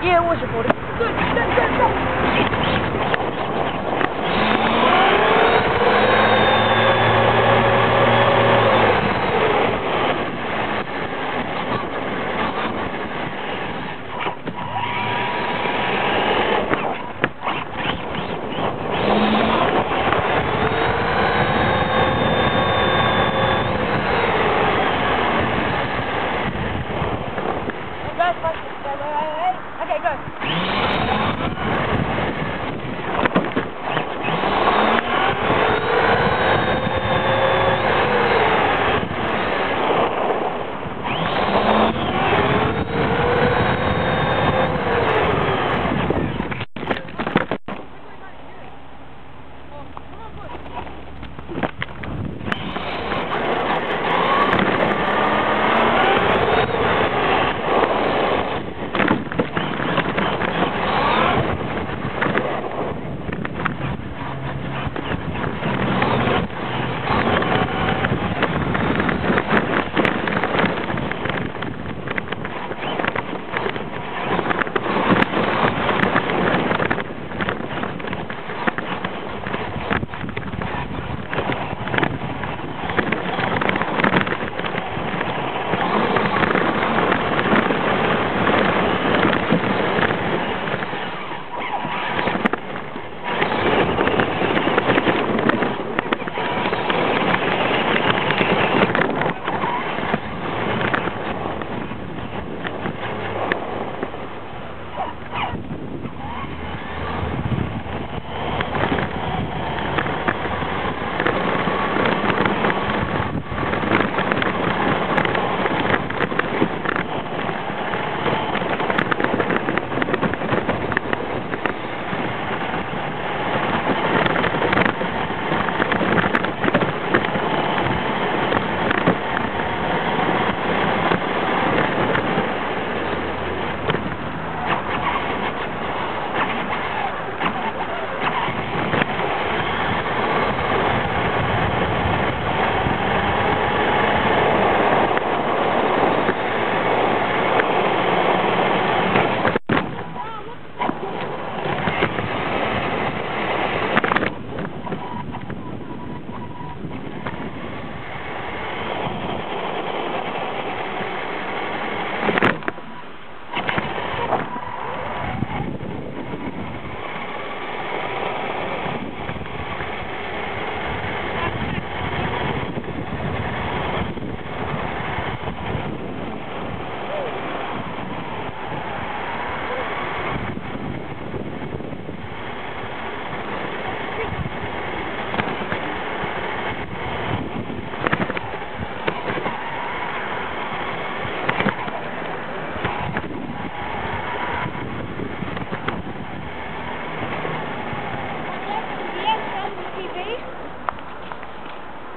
先按暂停，再活动。业务是活动。对对对对。